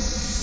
you